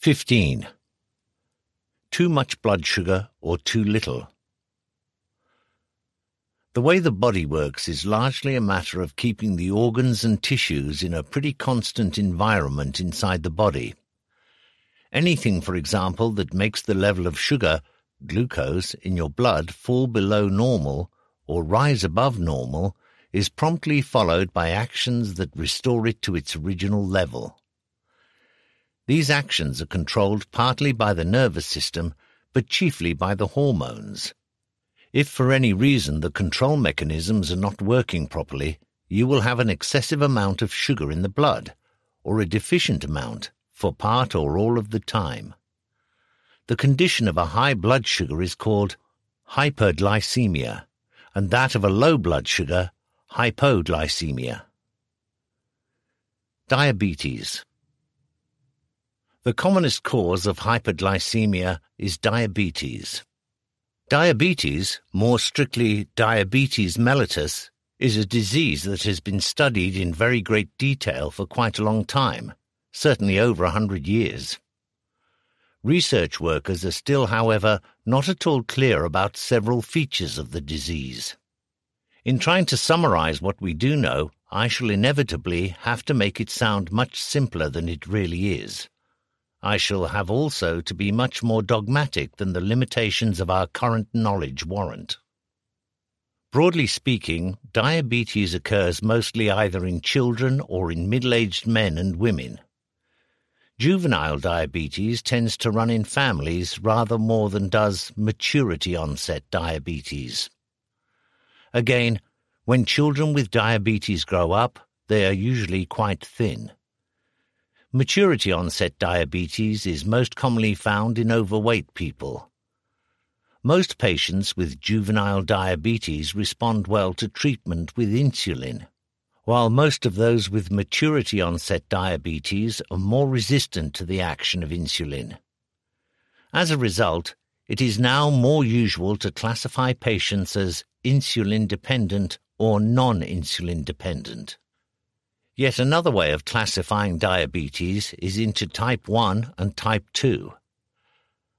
15. Too much blood sugar or too little. The way the body works is largely a matter of keeping the organs and tissues in a pretty constant environment inside the body. Anything, for example, that makes the level of sugar, glucose, in your blood fall below normal or rise above normal is promptly followed by actions that restore it to its original level. These actions are controlled partly by the nervous system, but chiefly by the hormones. If for any reason the control mechanisms are not working properly, you will have an excessive amount of sugar in the blood, or a deficient amount, for part or all of the time. The condition of a high blood sugar is called hyperglycemia, and that of a low blood sugar, hypoglycemia. Diabetes the commonest cause of hyperglycemia is diabetes. Diabetes, more strictly diabetes mellitus, is a disease that has been studied in very great detail for quite a long time, certainly over a hundred years. Research workers are still, however, not at all clear about several features of the disease. In trying to summarize what we do know, I shall inevitably have to make it sound much simpler than it really is. I shall have also to be much more dogmatic than the limitations of our current knowledge warrant. Broadly speaking, diabetes occurs mostly either in children or in middle-aged men and women. Juvenile diabetes tends to run in families rather more than does maturity-onset diabetes. Again, when children with diabetes grow up, they are usually quite thin. Maturity onset diabetes is most commonly found in overweight people. Most patients with juvenile diabetes respond well to treatment with insulin, while most of those with maturity onset diabetes are more resistant to the action of insulin. As a result, it is now more usual to classify patients as insulin dependent or non-insulin dependent. Yet another way of classifying diabetes is into type 1 and type 2.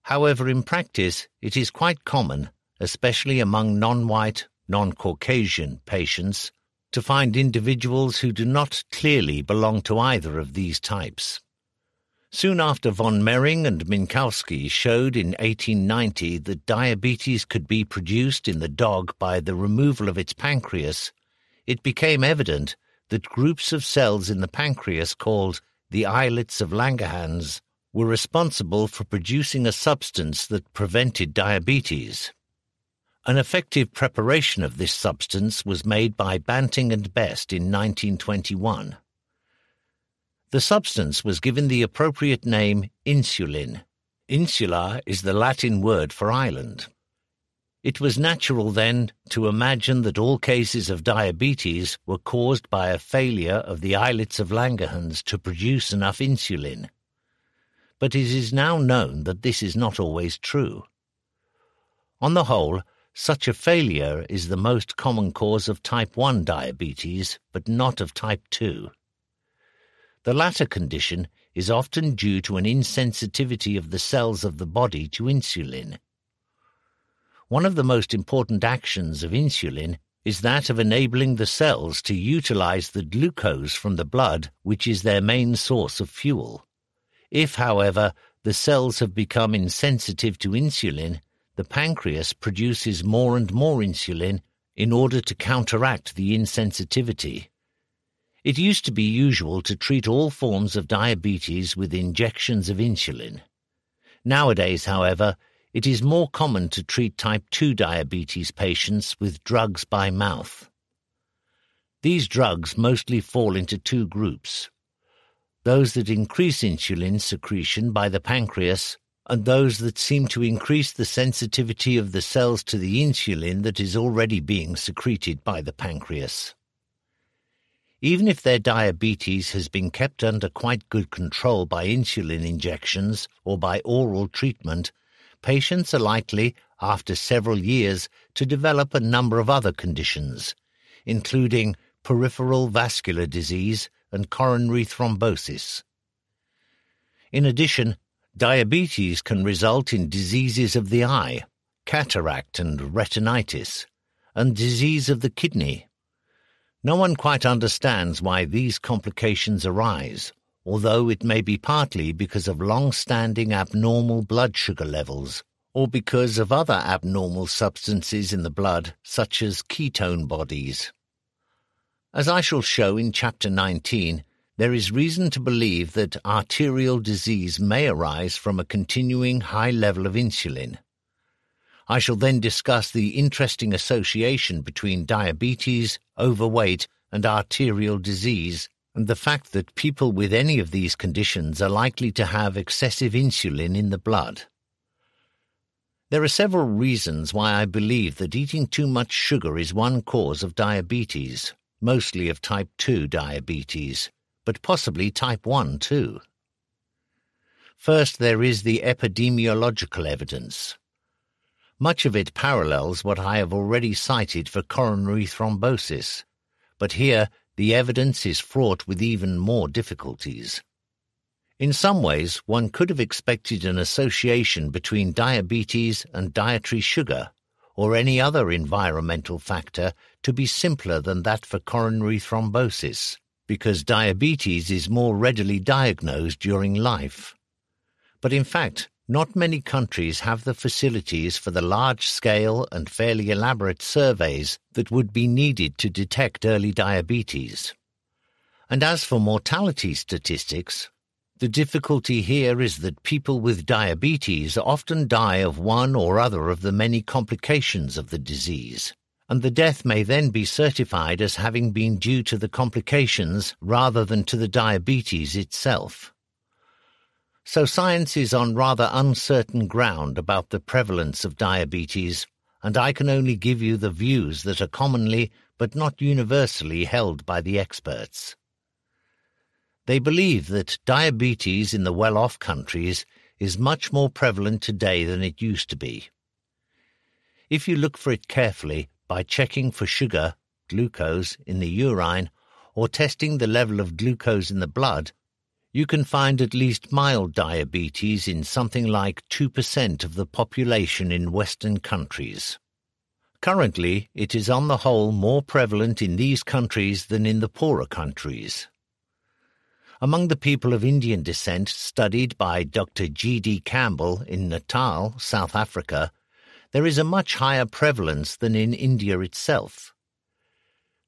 However, in practice, it is quite common, especially among non-white, non-Caucasian patients, to find individuals who do not clearly belong to either of these types. Soon after von Mering and Minkowski showed in 1890 that diabetes could be produced in the dog by the removal of its pancreas, it became evident that groups of cells in the pancreas called the islets of Langerhans were responsible for producing a substance that prevented diabetes. An effective preparation of this substance was made by Banting and Best in 1921. The substance was given the appropriate name insulin. Insula is the Latin word for island. It was natural then to imagine that all cases of diabetes were caused by a failure of the islets of Langerhans to produce enough insulin. But it is now known that this is not always true. On the whole, such a failure is the most common cause of type 1 diabetes, but not of type 2. The latter condition is often due to an insensitivity of the cells of the body to insulin one of the most important actions of insulin is that of enabling the cells to utilize the glucose from the blood, which is their main source of fuel. If, however, the cells have become insensitive to insulin, the pancreas produces more and more insulin in order to counteract the insensitivity. It used to be usual to treat all forms of diabetes with injections of insulin. Nowadays, however, it is more common to treat type 2 diabetes patients with drugs by mouth. These drugs mostly fall into two groups those that increase insulin secretion by the pancreas, and those that seem to increase the sensitivity of the cells to the insulin that is already being secreted by the pancreas. Even if their diabetes has been kept under quite good control by insulin injections or by oral treatment, patients are likely, after several years, to develop a number of other conditions, including peripheral vascular disease and coronary thrombosis. In addition, diabetes can result in diseases of the eye, cataract and retinitis, and disease of the kidney. No one quite understands why these complications arise, although it may be partly because of long-standing abnormal blood sugar levels or because of other abnormal substances in the blood, such as ketone bodies. As I shall show in Chapter 19, there is reason to believe that arterial disease may arise from a continuing high level of insulin. I shall then discuss the interesting association between diabetes, overweight, and arterial disease, and the fact that people with any of these conditions are likely to have excessive insulin in the blood. There are several reasons why I believe that eating too much sugar is one cause of diabetes, mostly of type 2 diabetes, but possibly type 1 too. First, there is the epidemiological evidence. Much of it parallels what I have already cited for coronary thrombosis, but here the evidence is fraught with even more difficulties. In some ways, one could have expected an association between diabetes and dietary sugar, or any other environmental factor, to be simpler than that for coronary thrombosis, because diabetes is more readily diagnosed during life. But in fact, not many countries have the facilities for the large-scale and fairly elaborate surveys that would be needed to detect early diabetes. And as for mortality statistics, the difficulty here is that people with diabetes often die of one or other of the many complications of the disease, and the death may then be certified as having been due to the complications rather than to the diabetes itself so science is on rather uncertain ground about the prevalence of diabetes, and I can only give you the views that are commonly but not universally held by the experts. They believe that diabetes in the well-off countries is much more prevalent today than it used to be. If you look for it carefully by checking for sugar, glucose, in the urine, or testing the level of glucose in the blood, you can find at least mild diabetes in something like 2% of the population in Western countries. Currently, it is on the whole more prevalent in these countries than in the poorer countries. Among the people of Indian descent studied by Dr. G. D. Campbell in Natal, South Africa, there is a much higher prevalence than in India itself.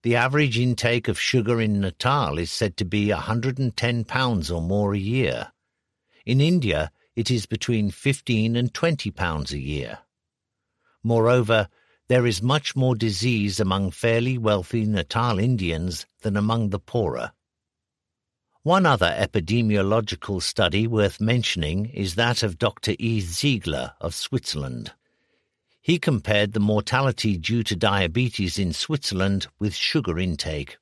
The average intake of sugar in Natal is said to be 110 pounds or more a year. In India, it is between 15 and 20 pounds a year. Moreover, there is much more disease among fairly wealthy Natal Indians than among the poorer. One other epidemiological study worth mentioning is that of Dr. E. Ziegler of Switzerland. He compared the mortality due to diabetes in Switzerland with sugar intake,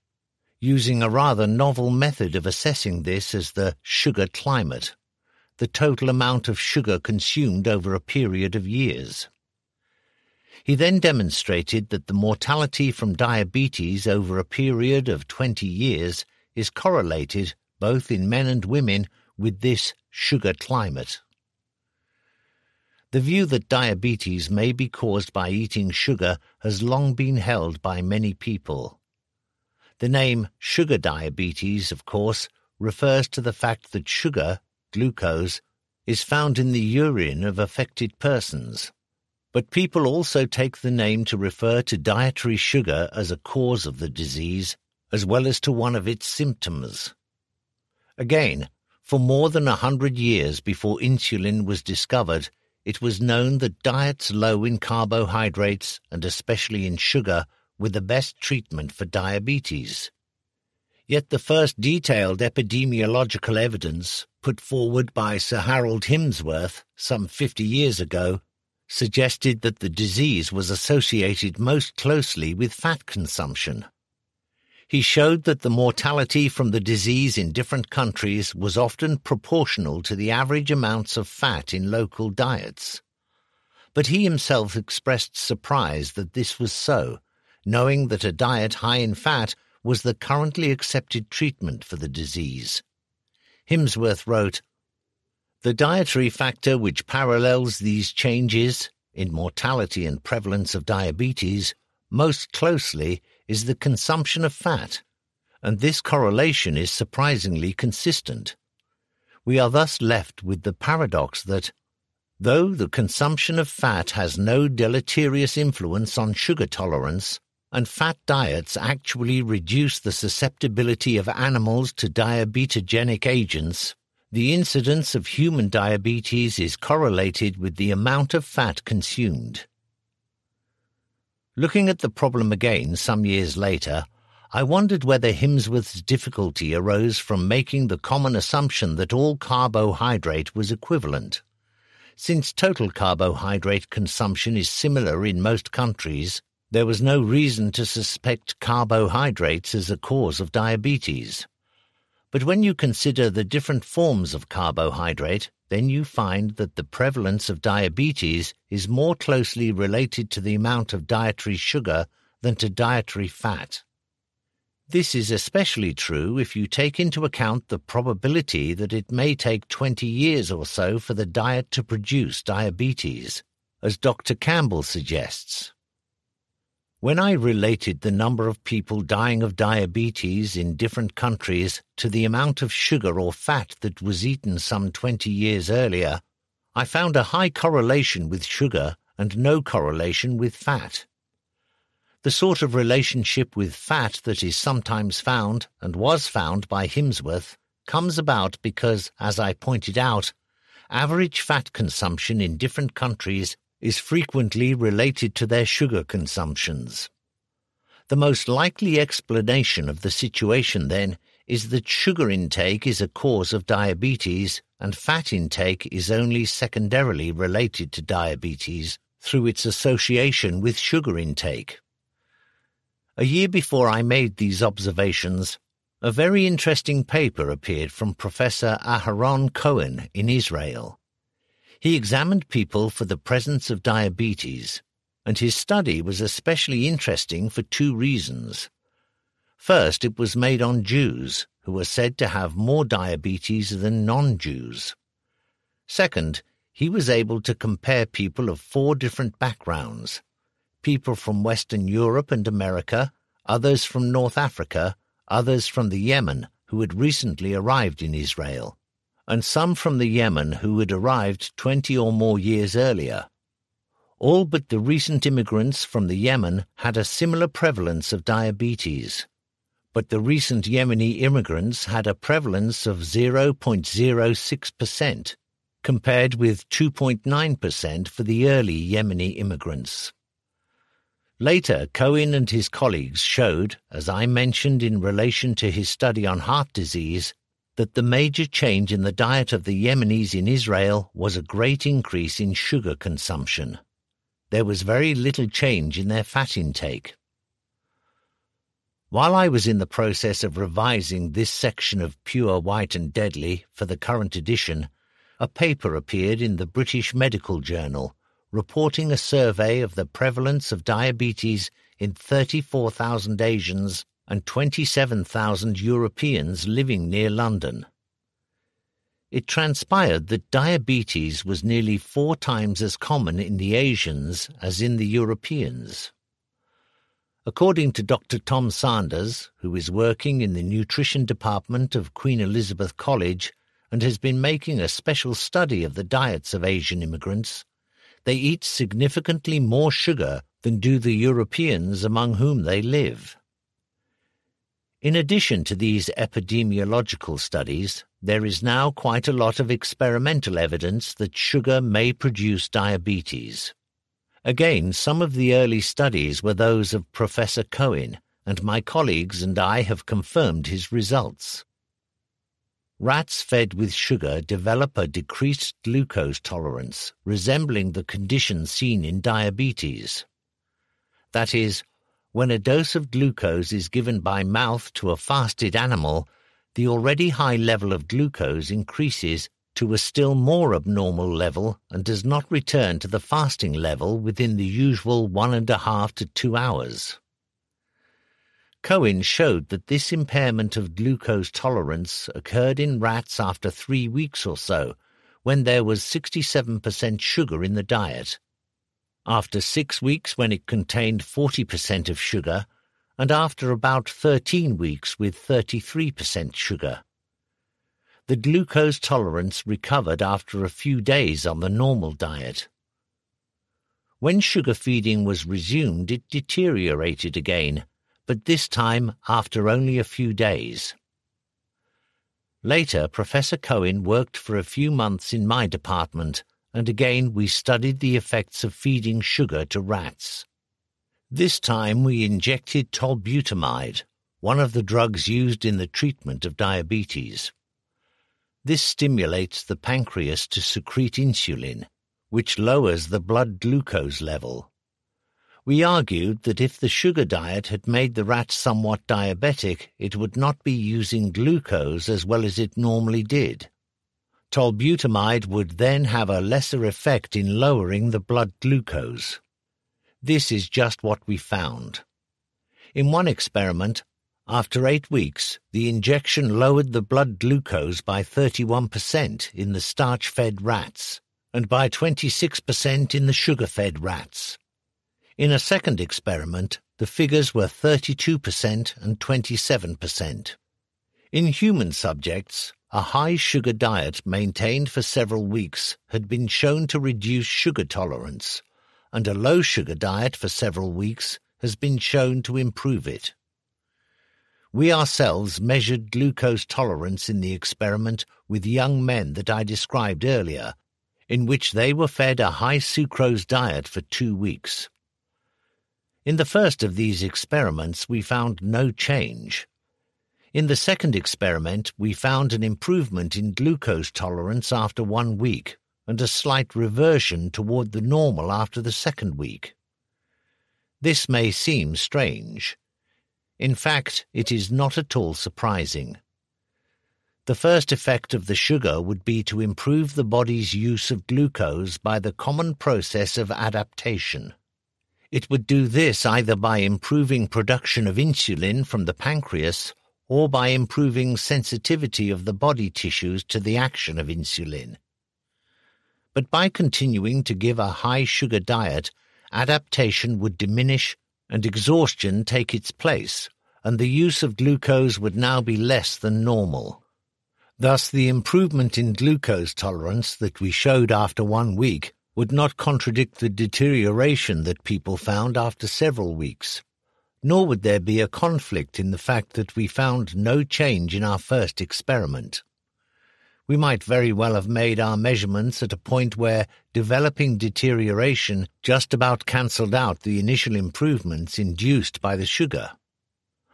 using a rather novel method of assessing this as the sugar climate, the total amount of sugar consumed over a period of years. He then demonstrated that the mortality from diabetes over a period of 20 years is correlated both in men and women with this sugar climate. The view that diabetes may be caused by eating sugar has long been held by many people. The name sugar diabetes, of course, refers to the fact that sugar, glucose, is found in the urine of affected persons. But people also take the name to refer to dietary sugar as a cause of the disease, as well as to one of its symptoms. Again, for more than a hundred years before insulin was discovered, it was known that diets low in carbohydrates, and especially in sugar, were the best treatment for diabetes. Yet the first detailed epidemiological evidence, put forward by Sir Harold Himsworth some fifty years ago, suggested that the disease was associated most closely with fat consumption. He showed that the mortality from the disease in different countries was often proportional to the average amounts of fat in local diets. But he himself expressed surprise that this was so, knowing that a diet high in fat was the currently accepted treatment for the disease. Himsworth wrote, The dietary factor which parallels these changes in mortality and prevalence of diabetes most closely is the consumption of fat, and this correlation is surprisingly consistent. We are thus left with the paradox that, though the consumption of fat has no deleterious influence on sugar tolerance, and fat diets actually reduce the susceptibility of animals to diabetogenic agents, the incidence of human diabetes is correlated with the amount of fat consumed. Looking at the problem again some years later, I wondered whether Himsworth's difficulty arose from making the common assumption that all carbohydrate was equivalent. Since total carbohydrate consumption is similar in most countries, there was no reason to suspect carbohydrates as a cause of diabetes. But when you consider the different forms of carbohydrate, then you find that the prevalence of diabetes is more closely related to the amount of dietary sugar than to dietary fat. This is especially true if you take into account the probability that it may take 20 years or so for the diet to produce diabetes, as Dr. Campbell suggests. When I related the number of people dying of diabetes in different countries to the amount of sugar or fat that was eaten some 20 years earlier, I found a high correlation with sugar and no correlation with fat. The sort of relationship with fat that is sometimes found, and was found by Himsworth, comes about because, as I pointed out, average fat consumption in different countries is frequently related to their sugar consumptions. The most likely explanation of the situation, then, is that sugar intake is a cause of diabetes and fat intake is only secondarily related to diabetes through its association with sugar intake. A year before I made these observations, a very interesting paper appeared from Professor Aharon Cohen in Israel. He examined people for the presence of diabetes, and his study was especially interesting for two reasons. First, it was made on Jews, who were said to have more diabetes than non-Jews. Second, he was able to compare people of four different backgrounds people from Western Europe and America, others from North Africa, others from the Yemen, who had recently arrived in Israel and some from the Yemen who had arrived 20 or more years earlier. All but the recent immigrants from the Yemen had a similar prevalence of diabetes, but the recent Yemeni immigrants had a prevalence of 0.06%, compared with 2.9% for the early Yemeni immigrants. Later, Cohen and his colleagues showed, as I mentioned in relation to his study on heart disease, that the major change in the diet of the Yemenis in Israel was a great increase in sugar consumption. There was very little change in their fat intake. While I was in the process of revising this section of Pure White and Deadly for the current edition, a paper appeared in the British Medical Journal reporting a survey of the prevalence of diabetes in 34,000 Asians and 27,000 Europeans living near London. It transpired that diabetes was nearly four times as common in the Asians as in the Europeans. According to Dr. Tom Sanders, who is working in the nutrition department of Queen Elizabeth College and has been making a special study of the diets of Asian immigrants, they eat significantly more sugar than do the Europeans among whom they live. In addition to these epidemiological studies, there is now quite a lot of experimental evidence that sugar may produce diabetes. Again, some of the early studies were those of Professor Cohen, and my colleagues and I have confirmed his results. Rats fed with sugar develop a decreased glucose tolerance, resembling the condition seen in diabetes. That is, when a dose of glucose is given by mouth to a fasted animal, the already high level of glucose increases to a still more abnormal level and does not return to the fasting level within the usual one and a half to two hours. Cohen showed that this impairment of glucose tolerance occurred in rats after three weeks or so, when there was 67% sugar in the diet, after six weeks when it contained 40% of sugar, and after about 13 weeks with 33% sugar. The glucose tolerance recovered after a few days on the normal diet. When sugar feeding was resumed, it deteriorated again, but this time after only a few days. Later, Professor Cohen worked for a few months in my department, and again we studied the effects of feeding sugar to rats. This time we injected tolbutamide, one of the drugs used in the treatment of diabetes. This stimulates the pancreas to secrete insulin, which lowers the blood glucose level. We argued that if the sugar diet had made the rat somewhat diabetic, it would not be using glucose as well as it normally did. Tolbutamide would then have a lesser effect in lowering the blood glucose. This is just what we found. In one experiment, after eight weeks, the injection lowered the blood glucose by 31% in the starch-fed rats and by 26% in the sugar-fed rats. In a second experiment, the figures were 32% and 27%. In human subjects, a high sugar diet maintained for several weeks had been shown to reduce sugar tolerance, and a low sugar diet for several weeks has been shown to improve it. We ourselves measured glucose tolerance in the experiment with young men that I described earlier in which they were fed a high sucrose diet for two weeks. In the first of these experiments, we found no change. In the second experiment, we found an improvement in glucose tolerance after one week and a slight reversion toward the normal after the second week. This may seem strange. In fact, it is not at all surprising. The first effect of the sugar would be to improve the body's use of glucose by the common process of adaptation. It would do this either by improving production of insulin from the pancreas or by improving sensitivity of the body tissues to the action of insulin. But by continuing to give a high sugar diet, adaptation would diminish and exhaustion take its place, and the use of glucose would now be less than normal. Thus, the improvement in glucose tolerance that we showed after one week would not contradict the deterioration that people found after several weeks, nor would there be a conflict in the fact that we found no change in our first experiment. We might very well have made our measurements at a point where developing deterioration just about cancelled out the initial improvements induced by the sugar.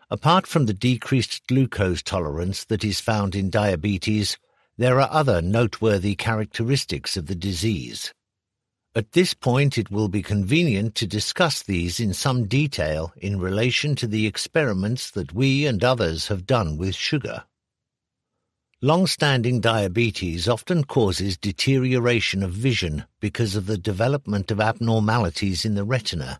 Apart from the decreased glucose tolerance that is found in diabetes, there are other noteworthy characteristics of the disease. At this point it will be convenient to discuss these in some detail in relation to the experiments that we and others have done with sugar. Long-standing diabetes often causes deterioration of vision because of the development of abnormalities in the retina,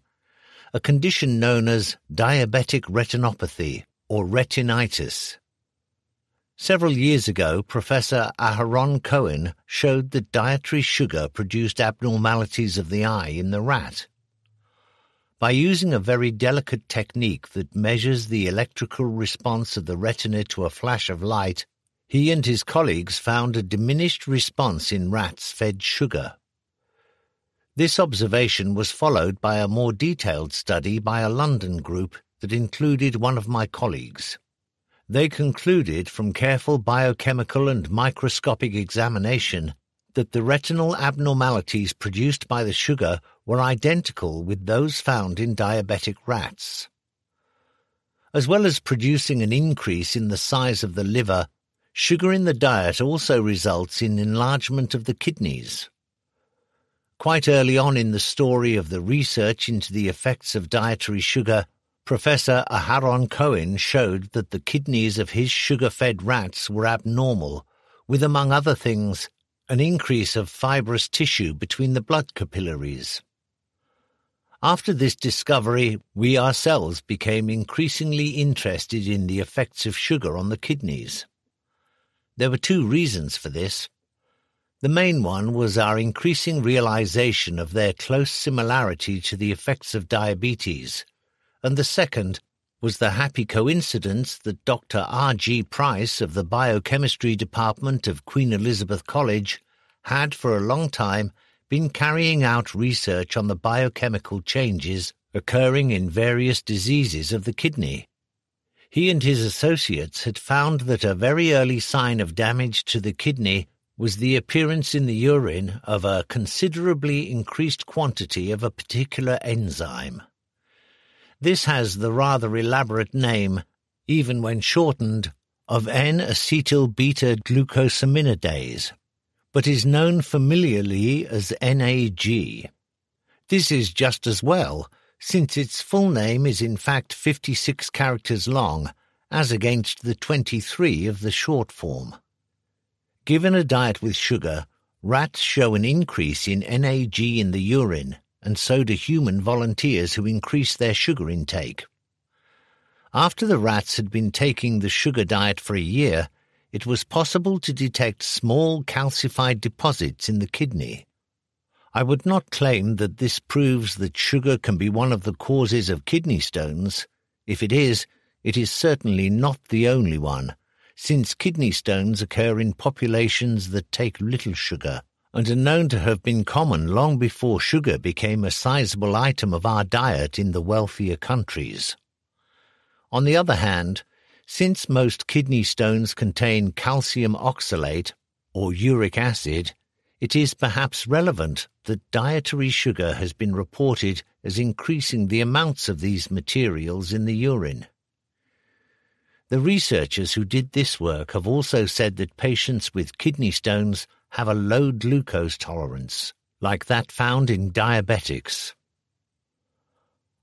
a condition known as diabetic retinopathy or retinitis. Several years ago, Professor Aharon Cohen showed that dietary sugar produced abnormalities of the eye in the rat. By using a very delicate technique that measures the electrical response of the retina to a flash of light, he and his colleagues found a diminished response in rats fed sugar. This observation was followed by a more detailed study by a London group that included one of my colleagues. They concluded from careful biochemical and microscopic examination that the retinal abnormalities produced by the sugar were identical with those found in diabetic rats. As well as producing an increase in the size of the liver, sugar in the diet also results in enlargement of the kidneys. Quite early on in the story of the research into the effects of dietary sugar, Professor Aharon Cohen showed that the kidneys of his sugar-fed rats were abnormal, with, among other things, an increase of fibrous tissue between the blood capillaries. After this discovery, we ourselves became increasingly interested in the effects of sugar on the kidneys. There were two reasons for this. The main one was our increasing realization of their close similarity to the effects of diabetes, and the second was the happy coincidence that Dr. R. G. Price of the Biochemistry Department of Queen Elizabeth College had for a long time been carrying out research on the biochemical changes occurring in various diseases of the kidney. He and his associates had found that a very early sign of damage to the kidney was the appearance in the urine of a considerably increased quantity of a particular enzyme. This has the rather elaborate name, even when shortened, of N-acetyl-beta-glucosaminidase, but is known familiarly as NAG. This is just as well, since its full name is in fact 56 characters long, as against the 23 of the short form. Given a diet with sugar, rats show an increase in NAG in the urine, and so do human volunteers who increase their sugar intake. After the rats had been taking the sugar diet for a year, it was possible to detect small calcified deposits in the kidney. I would not claim that this proves that sugar can be one of the causes of kidney stones. If it is, it is certainly not the only one since kidney stones occur in populations that take little sugar and are known to have been common long before sugar became a sizable item of our diet in the wealthier countries. On the other hand, since most kidney stones contain calcium oxalate or uric acid, it is perhaps relevant that dietary sugar has been reported as increasing the amounts of these materials in the urine. The researchers who did this work have also said that patients with kidney stones have a low glucose tolerance, like that found in diabetics.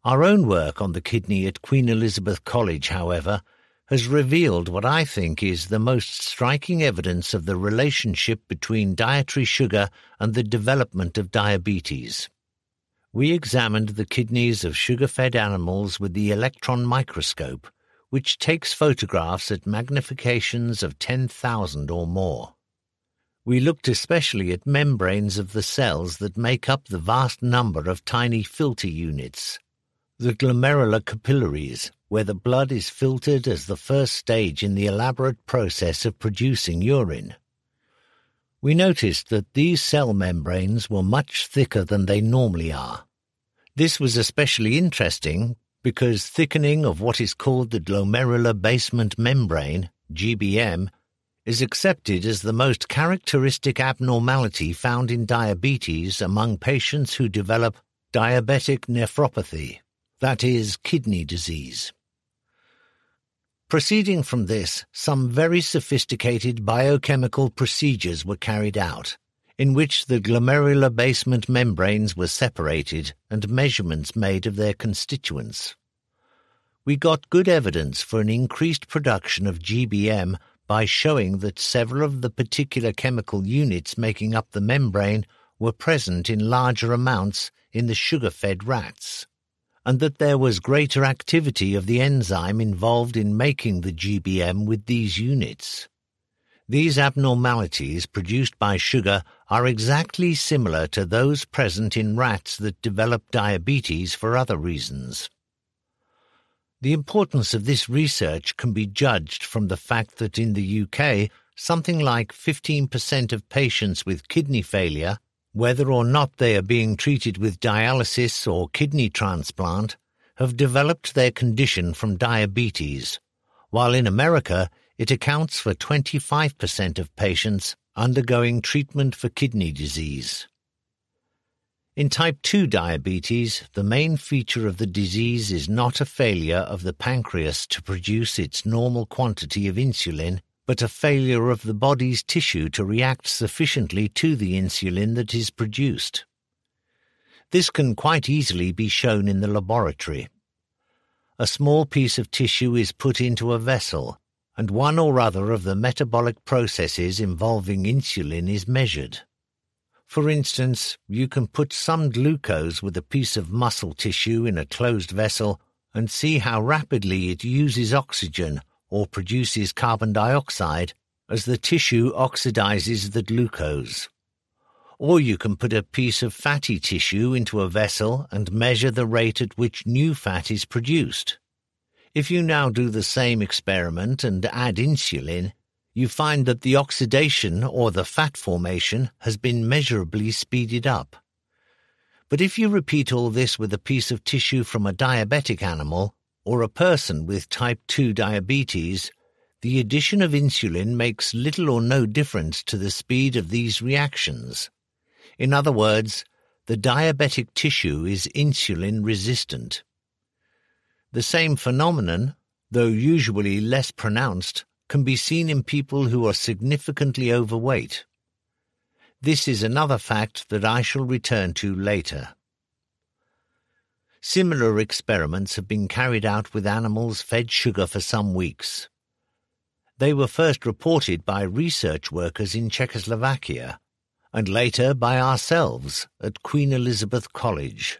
Our own work on the kidney at Queen Elizabeth College, however, has revealed what I think is the most striking evidence of the relationship between dietary sugar and the development of diabetes. We examined the kidneys of sugar-fed animals with the electron microscope which takes photographs at magnifications of 10,000 or more. We looked especially at membranes of the cells that make up the vast number of tiny filter units, the glomerular capillaries, where the blood is filtered as the first stage in the elaborate process of producing urine. We noticed that these cell membranes were much thicker than they normally are. This was especially interesting because thickening of what is called the glomerular basement membrane, GBM, is accepted as the most characteristic abnormality found in diabetes among patients who develop diabetic nephropathy, that is, kidney disease. Proceeding from this, some very sophisticated biochemical procedures were carried out, in which the glomerular basement membranes were separated and measurements made of their constituents. We got good evidence for an increased production of GBM by showing that several of the particular chemical units making up the membrane were present in larger amounts in the sugar-fed rats, and that there was greater activity of the enzyme involved in making the GBM with these units. These abnormalities produced by sugar are exactly similar to those present in rats that develop diabetes for other reasons. The importance of this research can be judged from the fact that in the UK, something like 15% of patients with kidney failure, whether or not they are being treated with dialysis or kidney transplant, have developed their condition from diabetes, while in America it accounts for 25% of patients undergoing treatment for kidney disease. In type 2 diabetes, the main feature of the disease is not a failure of the pancreas to produce its normal quantity of insulin, but a failure of the body's tissue to react sufficiently to the insulin that is produced. This can quite easily be shown in the laboratory. A small piece of tissue is put into a vessel, and one or other of the metabolic processes involving insulin is measured. For instance, you can put some glucose with a piece of muscle tissue in a closed vessel and see how rapidly it uses oxygen or produces carbon dioxide as the tissue oxidizes the glucose. Or you can put a piece of fatty tissue into a vessel and measure the rate at which new fat is produced. If you now do the same experiment and add insulin, you find that the oxidation or the fat formation has been measurably speeded up. But if you repeat all this with a piece of tissue from a diabetic animal or a person with type 2 diabetes, the addition of insulin makes little or no difference to the speed of these reactions. In other words, the diabetic tissue is insulin resistant. The same phenomenon, though usually less pronounced, can be seen in people who are significantly overweight. This is another fact that I shall return to later. Similar experiments have been carried out with animals fed sugar for some weeks. They were first reported by research workers in Czechoslovakia and later by ourselves at Queen Elizabeth College.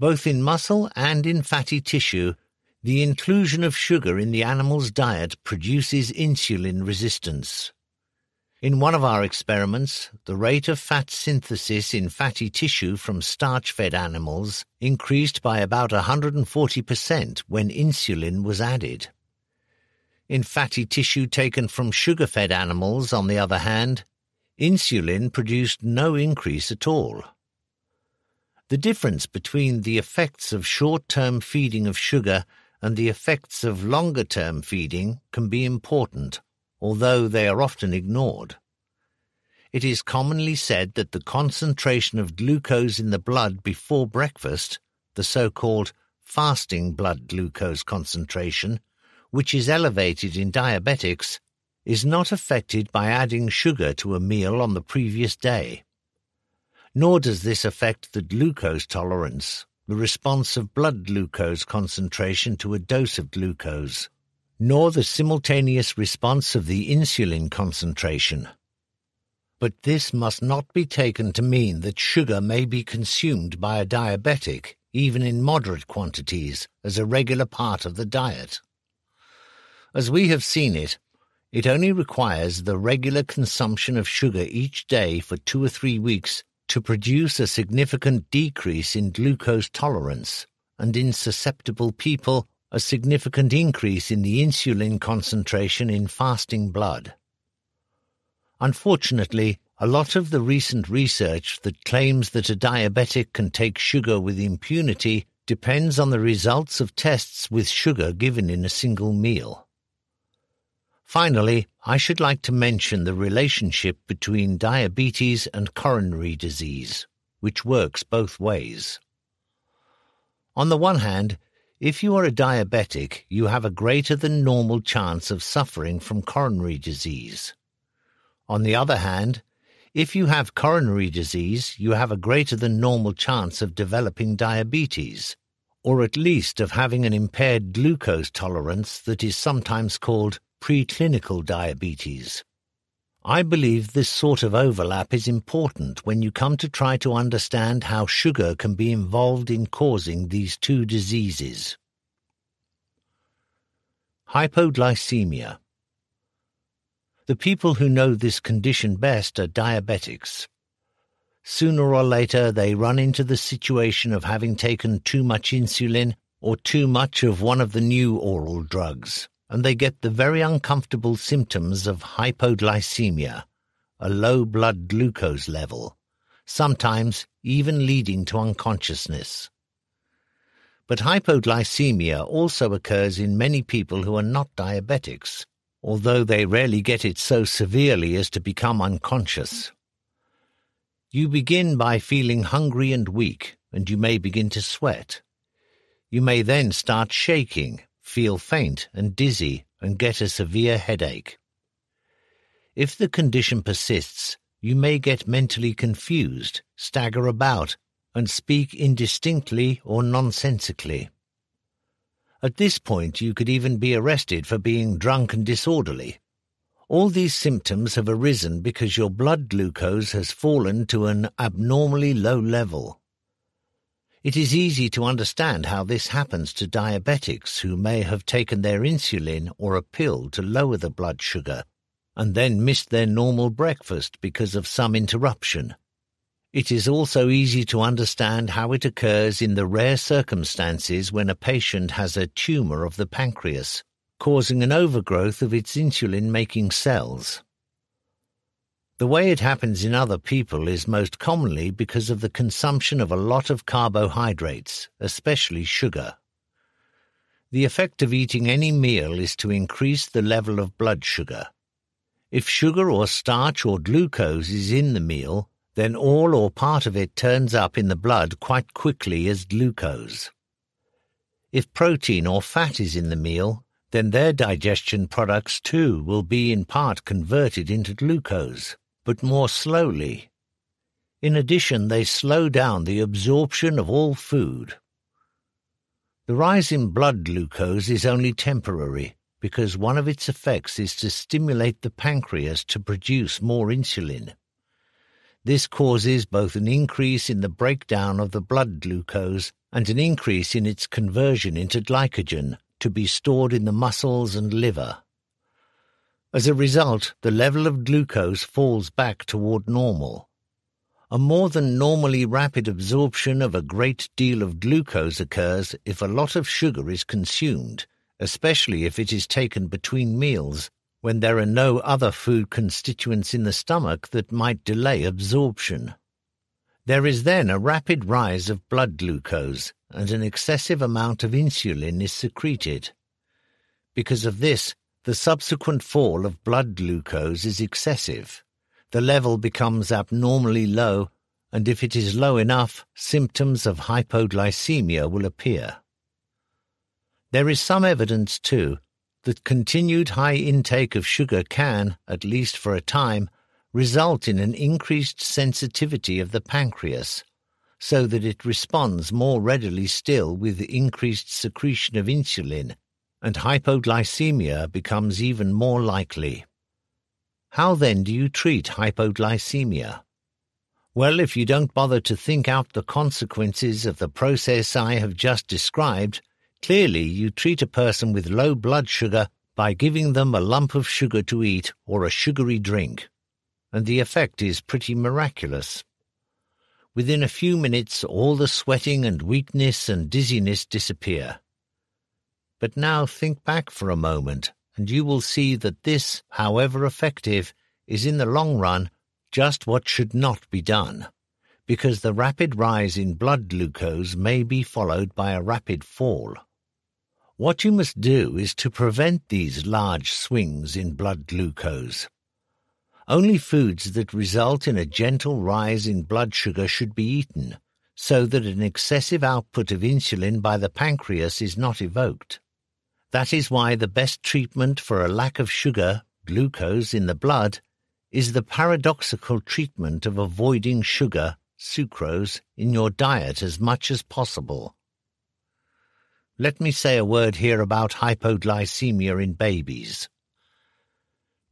Both in muscle and in fatty tissue, the inclusion of sugar in the animal's diet produces insulin resistance. In one of our experiments, the rate of fat synthesis in fatty tissue from starch-fed animals increased by about 140% when insulin was added. In fatty tissue taken from sugar-fed animals, on the other hand, insulin produced no increase at all. The difference between the effects of short-term feeding of sugar and the effects of longer-term feeding can be important, although they are often ignored. It is commonly said that the concentration of glucose in the blood before breakfast, the so-called fasting blood glucose concentration, which is elevated in diabetics, is not affected by adding sugar to a meal on the previous day. Nor does this affect the glucose tolerance, the response of blood glucose concentration to a dose of glucose, nor the simultaneous response of the insulin concentration. But this must not be taken to mean that sugar may be consumed by a diabetic, even in moderate quantities, as a regular part of the diet. As we have seen it, it only requires the regular consumption of sugar each day for two or three weeks to produce a significant decrease in glucose tolerance, and in susceptible people, a significant increase in the insulin concentration in fasting blood. Unfortunately, a lot of the recent research that claims that a diabetic can take sugar with impunity depends on the results of tests with sugar given in a single meal. Finally, I should like to mention the relationship between diabetes and coronary disease, which works both ways. On the one hand, if you are a diabetic, you have a greater than normal chance of suffering from coronary disease. On the other hand, if you have coronary disease, you have a greater than normal chance of developing diabetes, or at least of having an impaired glucose tolerance that is sometimes called preclinical diabetes. I believe this sort of overlap is important when you come to try to understand how sugar can be involved in causing these two diseases. Hypoglycemia. The people who know this condition best are diabetics. Sooner or later, they run into the situation of having taken too much insulin or too much of one of the new oral drugs and they get the very uncomfortable symptoms of hypoglycemia, a low blood glucose level, sometimes even leading to unconsciousness. But hypoglycemia also occurs in many people who are not diabetics, although they rarely get it so severely as to become unconscious. You begin by feeling hungry and weak, and you may begin to sweat. You may then start shaking feel faint and dizzy, and get a severe headache. If the condition persists, you may get mentally confused, stagger about, and speak indistinctly or nonsensically. At this point, you could even be arrested for being drunk and disorderly. All these symptoms have arisen because your blood glucose has fallen to an abnormally low level. It is easy to understand how this happens to diabetics who may have taken their insulin or a pill to lower the blood sugar, and then missed their normal breakfast because of some interruption. It is also easy to understand how it occurs in the rare circumstances when a patient has a tumor of the pancreas, causing an overgrowth of its insulin-making cells. The way it happens in other people is most commonly because of the consumption of a lot of carbohydrates, especially sugar. The effect of eating any meal is to increase the level of blood sugar. If sugar or starch or glucose is in the meal, then all or part of it turns up in the blood quite quickly as glucose. If protein or fat is in the meal, then their digestion products too will be in part converted into glucose but more slowly. In addition, they slow down the absorption of all food. The rise in blood glucose is only temporary because one of its effects is to stimulate the pancreas to produce more insulin. This causes both an increase in the breakdown of the blood glucose and an increase in its conversion into glycogen to be stored in the muscles and liver. As a result, the level of glucose falls back toward normal. A more than normally rapid absorption of a great deal of glucose occurs if a lot of sugar is consumed, especially if it is taken between meals, when there are no other food constituents in the stomach that might delay absorption. There is then a rapid rise of blood glucose, and an excessive amount of insulin is secreted. Because of this, the subsequent fall of blood glucose is excessive. The level becomes abnormally low, and if it is low enough, symptoms of hypoglycemia will appear. There is some evidence, too, that continued high intake of sugar can, at least for a time, result in an increased sensitivity of the pancreas, so that it responds more readily still with increased secretion of insulin and hypoglycemia becomes even more likely. How then do you treat hypoglycemia? Well, if you don't bother to think out the consequences of the process I have just described, clearly you treat a person with low blood sugar by giving them a lump of sugar to eat or a sugary drink, and the effect is pretty miraculous. Within a few minutes all the sweating and weakness and dizziness disappear. But now think back for a moment, and you will see that this, however effective, is in the long run just what should not be done, because the rapid rise in blood glucose may be followed by a rapid fall. What you must do is to prevent these large swings in blood glucose. Only foods that result in a gentle rise in blood sugar should be eaten, so that an excessive output of insulin by the pancreas is not evoked. That is why the best treatment for a lack of sugar, glucose, in the blood is the paradoxical treatment of avoiding sugar, sucrose, in your diet as much as possible. Let me say a word here about hypoglycemia in babies.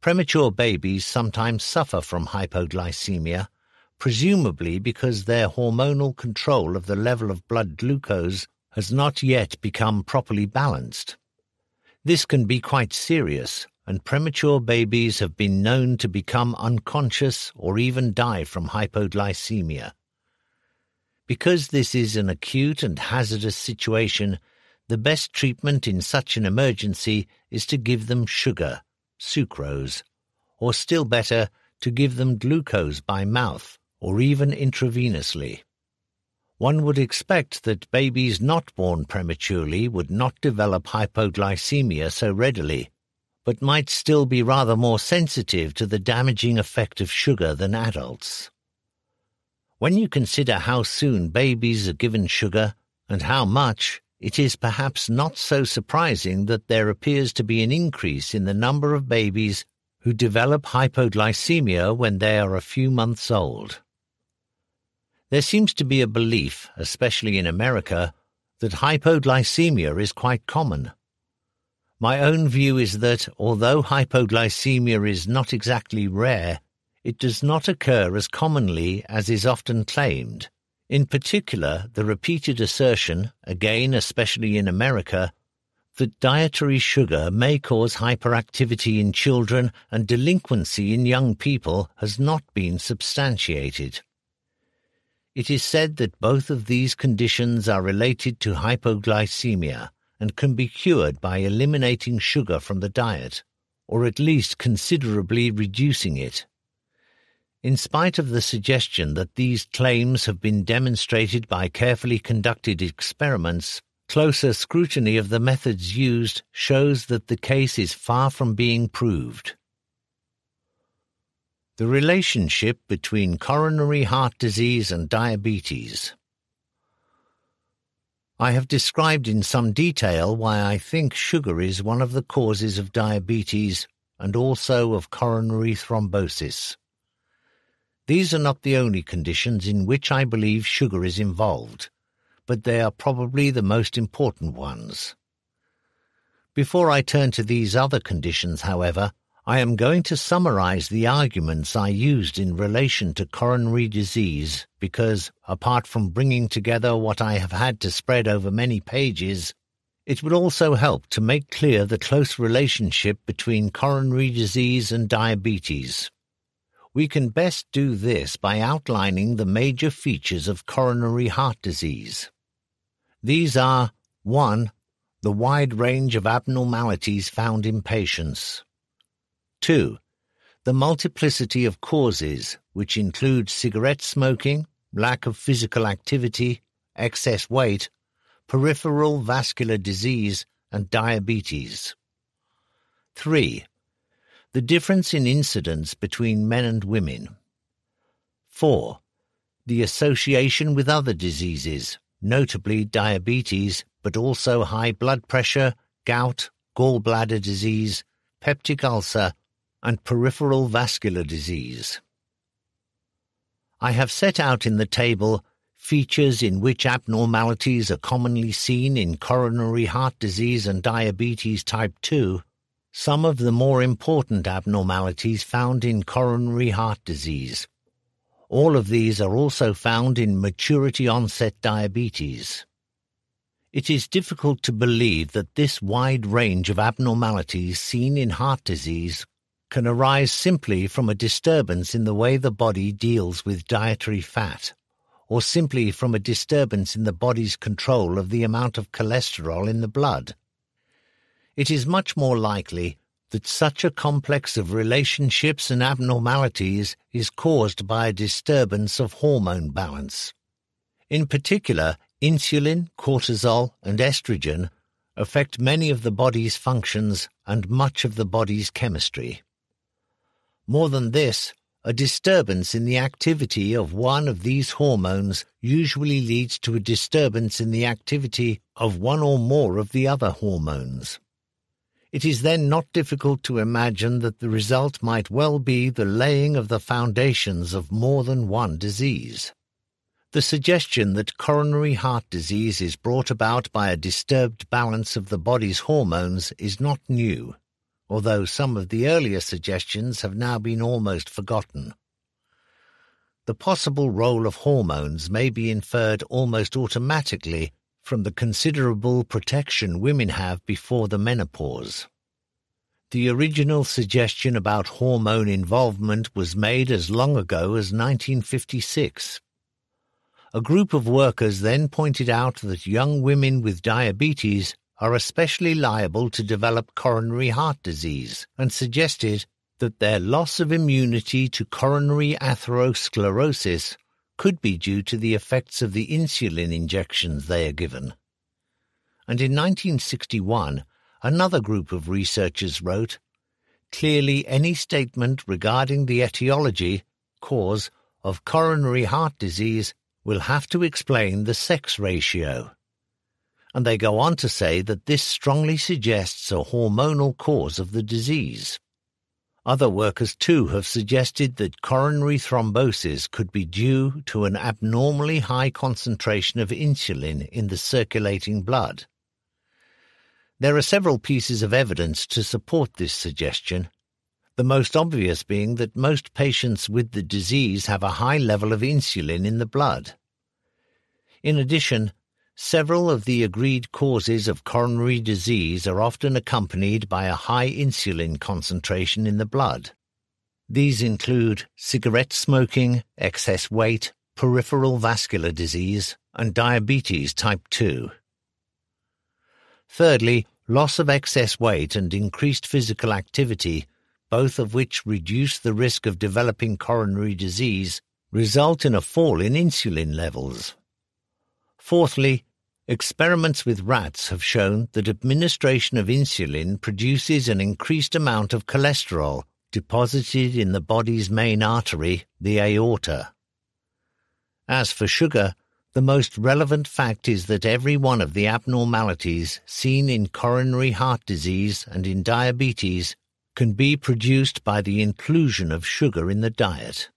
Premature babies sometimes suffer from hypoglycemia, presumably because their hormonal control of the level of blood glucose has not yet become properly balanced. This can be quite serious, and premature babies have been known to become unconscious or even die from hypoglycemia. Because this is an acute and hazardous situation, the best treatment in such an emergency is to give them sugar, sucrose, or still better, to give them glucose by mouth or even intravenously. One would expect that babies not born prematurely would not develop hypoglycemia so readily, but might still be rather more sensitive to the damaging effect of sugar than adults. When you consider how soon babies are given sugar and how much, it is perhaps not so surprising that there appears to be an increase in the number of babies who develop hypoglycemia when they are a few months old. There seems to be a belief, especially in America, that hypoglycemia is quite common. My own view is that, although hypoglycemia is not exactly rare, it does not occur as commonly as is often claimed. In particular, the repeated assertion, again especially in America, that dietary sugar may cause hyperactivity in children and delinquency in young people has not been substantiated. It is said that both of these conditions are related to hypoglycemia and can be cured by eliminating sugar from the diet, or at least considerably reducing it. In spite of the suggestion that these claims have been demonstrated by carefully conducted experiments, closer scrutiny of the methods used shows that the case is far from being proved. The relationship between coronary heart disease and diabetes. I have described in some detail why I think sugar is one of the causes of diabetes and also of coronary thrombosis. These are not the only conditions in which I believe sugar is involved, but they are probably the most important ones. Before I turn to these other conditions, however, I am going to summarize the arguments I used in relation to coronary disease because, apart from bringing together what I have had to spread over many pages, it would also help to make clear the close relationship between coronary disease and diabetes. We can best do this by outlining the major features of coronary heart disease. These are 1. The wide range of abnormalities found in patients. 2. The multiplicity of causes, which include cigarette smoking, lack of physical activity, excess weight, peripheral vascular disease, and diabetes. 3 the difference in incidence between men and women. 4. The association with other diseases, notably diabetes, but also high blood pressure, gout, gallbladder disease, peptic ulcer, and peripheral vascular disease. I have set out in the table features in which abnormalities are commonly seen in coronary heart disease and diabetes type 2 some of the more important abnormalities found in coronary heart disease. All of these are also found in maturity onset diabetes. It is difficult to believe that this wide range of abnormalities seen in heart disease can arise simply from a disturbance in the way the body deals with dietary fat, or simply from a disturbance in the body's control of the amount of cholesterol in the blood it is much more likely that such a complex of relationships and abnormalities is caused by a disturbance of hormone balance. In particular, insulin, cortisol, and estrogen affect many of the body's functions and much of the body's chemistry. More than this, a disturbance in the activity of one of these hormones usually leads to a disturbance in the activity of one or more of the other hormones. It is then not difficult to imagine that the result might well be the laying of the foundations of more than one disease. The suggestion that coronary heart disease is brought about by a disturbed balance of the body's hormones is not new, although some of the earlier suggestions have now been almost forgotten. The possible role of hormones may be inferred almost automatically from the considerable protection women have before the menopause. The original suggestion about hormone involvement was made as long ago as 1956. A group of workers then pointed out that young women with diabetes are especially liable to develop coronary heart disease and suggested that their loss of immunity to coronary atherosclerosis could be due to the effects of the insulin injections they are given. And in 1961, another group of researchers wrote, Clearly any statement regarding the etiology, cause, of coronary heart disease will have to explain the sex ratio. And they go on to say that this strongly suggests a hormonal cause of the disease. Other workers too have suggested that coronary thrombosis could be due to an abnormally high concentration of insulin in the circulating blood. There are several pieces of evidence to support this suggestion, the most obvious being that most patients with the disease have a high level of insulin in the blood. In addition, Several of the agreed causes of coronary disease are often accompanied by a high insulin concentration in the blood. These include cigarette smoking, excess weight, peripheral vascular disease, and diabetes type 2. Thirdly, loss of excess weight and increased physical activity, both of which reduce the risk of developing coronary disease, result in a fall in insulin levels. Fourthly, experiments with rats have shown that administration of insulin produces an increased amount of cholesterol deposited in the body's main artery, the aorta. As for sugar, the most relevant fact is that every one of the abnormalities seen in coronary heart disease and in diabetes can be produced by the inclusion of sugar in the diet.